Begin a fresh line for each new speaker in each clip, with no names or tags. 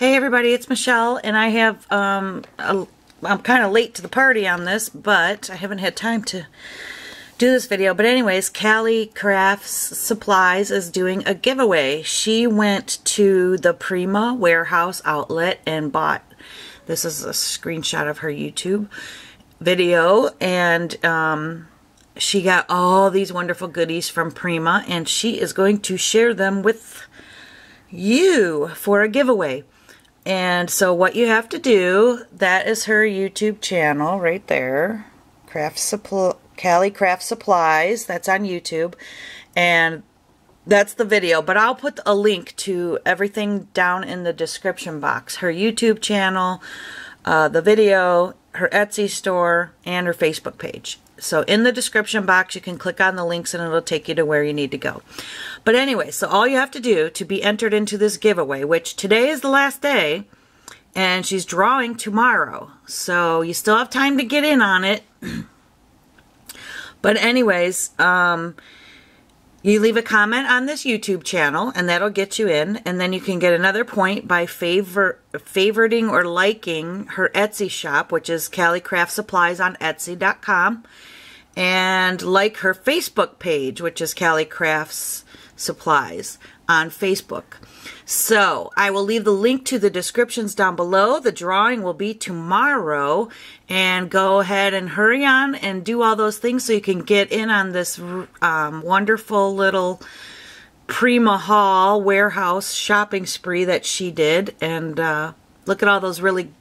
Hey everybody, it's Michelle, and I have, um, a, I'm kind of late to the party on this, but I haven't had time to do this video. But anyways, Cali Crafts Supplies is doing a giveaway. She went to the Prima warehouse outlet and bought, this is a screenshot of her YouTube video, and, um, she got all these wonderful goodies from Prima, and she is going to share them with you for a giveaway. And so what you have to do, that is her YouTube channel right there. Craft Supply, Cali Craft Supplies. That's on YouTube. And that's the video. But I'll put a link to everything down in the description box. Her YouTube channel, uh, the video, her Etsy store, and her Facebook page. So in the description box, you can click on the links and it'll take you to where you need to go. But anyway, so all you have to do to be entered into this giveaway, which today is the last day, and she's drawing tomorrow. So you still have time to get in on it. but anyways, um, you leave a comment on this YouTube channel, and that'll get you in. And then you can get another point by favor favoriting or liking her Etsy shop, which is Cali Craft Supplies on Etsy.com. And like her Facebook page, which is Cali Crafts Supplies on Facebook. So I will leave the link to the descriptions down below. The drawing will be tomorrow and go ahead and hurry on and do all those things so you can get in on this um, wonderful little Prima Haul warehouse shopping spree that she did and uh, look at all those really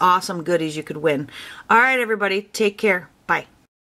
awesome goodies you could win. All right, everybody, take care. Bye.